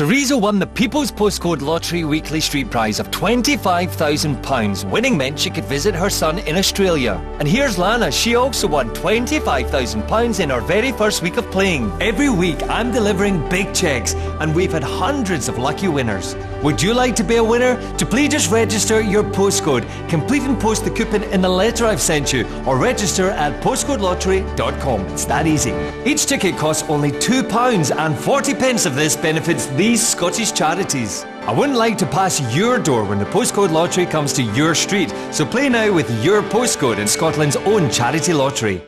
Teresa won the People's Postcode Lottery weekly street prize of £25,000. Winning meant she could visit her son in Australia. And here's Lana, she also won £25,000 in her very first week of playing. Every week I'm delivering big cheques, and we've had hundreds of lucky winners. Would you like to be a winner? To please just register your postcode, complete and post the coupon in the letter I've sent you, or register at postcodelottery.com. It's that easy. Each ticket costs only £2 and 40 pence of this benefits these Scottish charities. I wouldn't like to pass your door when the postcode lottery comes to your street, so play now with your postcode in Scotland's own charity lottery.